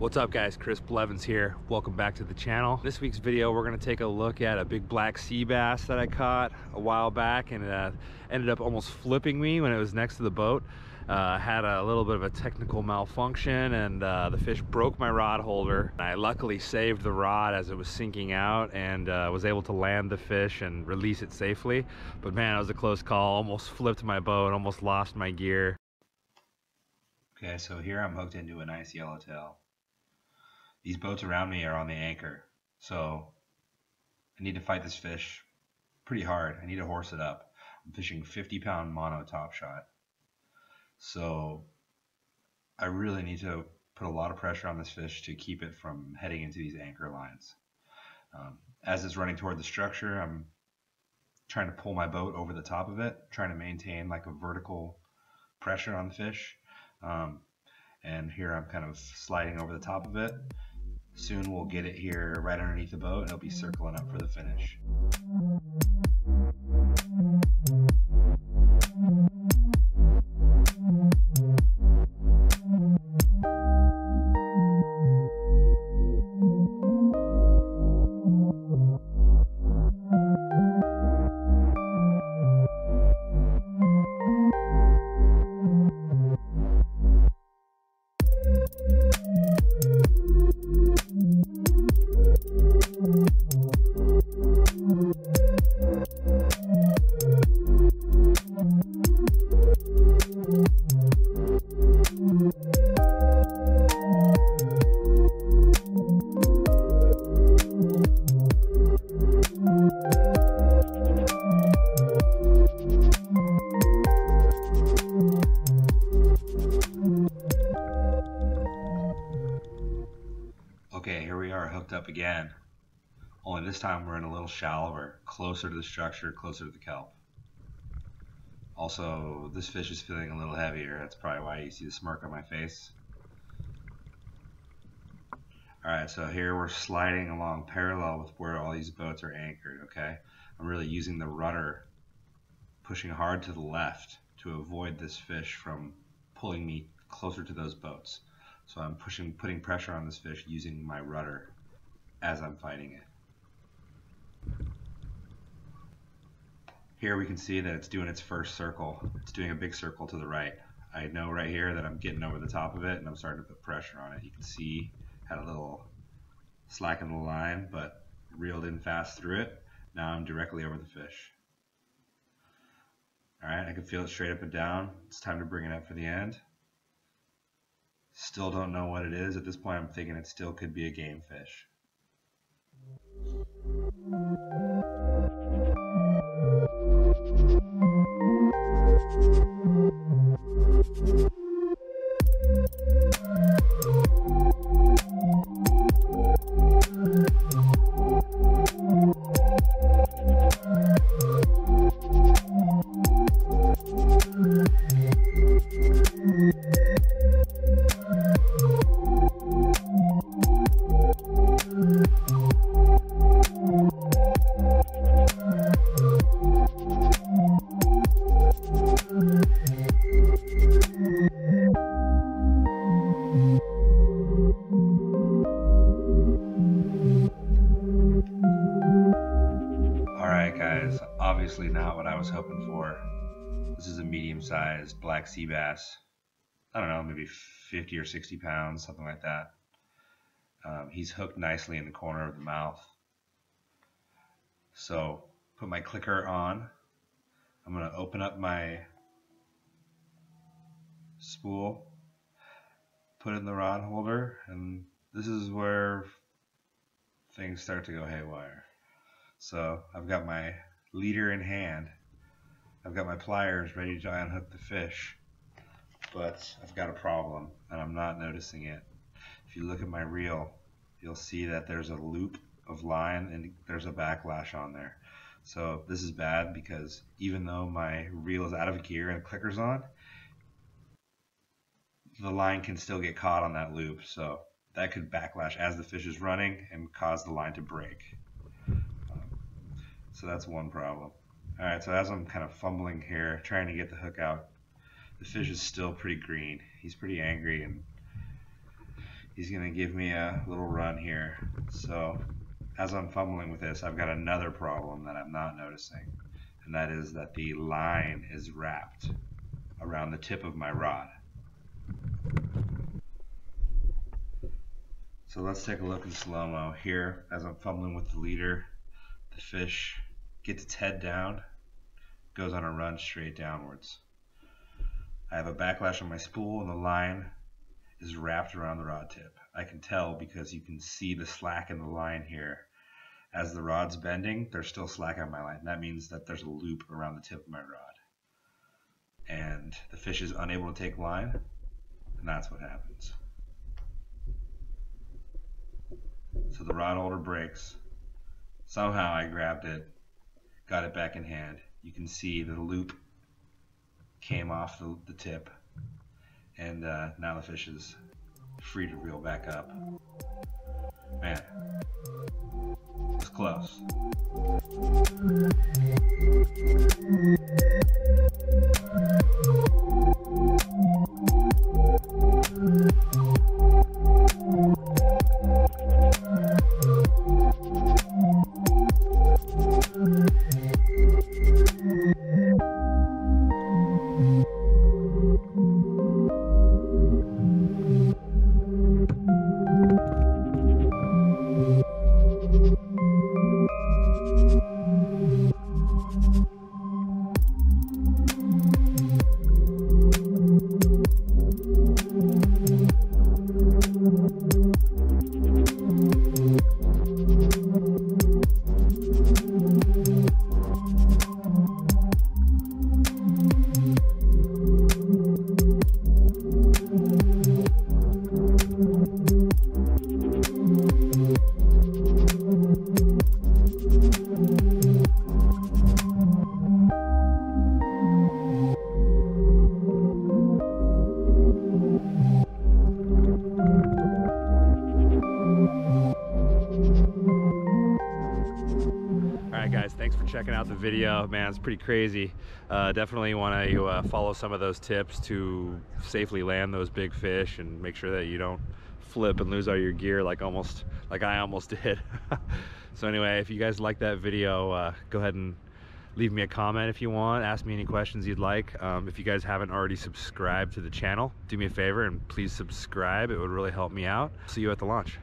What's up guys, Chris Blevins here. Welcome back to the channel. This week's video, we're gonna take a look at a big black sea bass that I caught a while back and uh, ended up almost flipping me when it was next to the boat. Uh, had a little bit of a technical malfunction and uh, the fish broke my rod holder. I luckily saved the rod as it was sinking out and uh, was able to land the fish and release it safely. But man, it was a close call. Almost flipped my boat, almost lost my gear. Okay, so here I'm hooked into a nice yellowtail. These boats around me are on the anchor, so I need to fight this fish pretty hard. I need to horse it up. I'm fishing 50 pound mono top shot. So I really need to put a lot of pressure on this fish to keep it from heading into these anchor lines. Um, as it's running toward the structure, I'm trying to pull my boat over the top of it, trying to maintain like a vertical pressure on the fish. Um, and here I'm kind of sliding over the top of it. Soon we'll get it here right underneath the boat and it'll be circling up for the finish. Up again. Only this time we're in a little shallower, closer to the structure, closer to the kelp. Also, this fish is feeling a little heavier. That's probably why you see the smirk on my face. Alright, so here we're sliding along parallel with where all these boats are anchored, okay? I'm really using the rudder, pushing hard to the left to avoid this fish from pulling me closer to those boats. So I'm pushing, putting pressure on this fish using my rudder as I'm fighting it. Here we can see that it's doing its first circle. It's doing a big circle to the right. I know right here that I'm getting over the top of it and I'm starting to put pressure on it. You can see had a little slack in the line, but reeled in fast through it. Now I'm directly over the fish. Alright, I can feel it straight up and down. It's time to bring it up for the end. Still don't know what it is. At this point, I'm thinking it still could be a game fish. What I was hoping for. This is a medium-sized black sea bass. I don't know, maybe 50 or 60 pounds, something like that. Um, he's hooked nicely in the corner of the mouth. So, put my clicker on. I'm going to open up my spool, put in the rod holder, and this is where things start to go haywire. So I've got my leader in hand. I've got my pliers ready to unhook the fish. But I've got a problem and I'm not noticing it. If you look at my reel, you'll see that there's a loop of line and there's a backlash on there. So this is bad because even though my reel is out of gear and clicker's on, the line can still get caught on that loop. So that could backlash as the fish is running and cause the line to break. Um, so that's one problem. All right, so as I'm kind of fumbling here, trying to get the hook out, the fish is still pretty green. He's pretty angry and he's gonna give me a little run here. So as I'm fumbling with this, I've got another problem that I'm not noticing, and that is that the line is wrapped around the tip of my rod. So let's take a look in slow-mo here as I'm fumbling with the leader. The fish gets its head down, goes on a run straight downwards. I have a backlash on my spool and the line is wrapped around the rod tip. I can tell because you can see the slack in the line here. As the rod's bending, there's still slack on my line. That means that there's a loop around the tip of my rod. And the fish is unable to take line, and that's what happens. So the rod holder breaks. Somehow I grabbed it, got it back in hand. You can see the loop came off the, the tip, and uh, now the fish is free to reel back up. Man, it's close. Guys thanks for checking out the video. Man it's pretty crazy. Uh, definitely want to uh, follow some of those tips to safely land those big fish and make sure that you don't flip and lose all your gear like almost like I almost did. So anyway if you guys like that video uh, go ahead and leave me a comment if you want. Ask me any questions you'd like. Um, if you guys haven't already subscribed to the channel do me a favor and please subscribe. It would really help me out. See you at the launch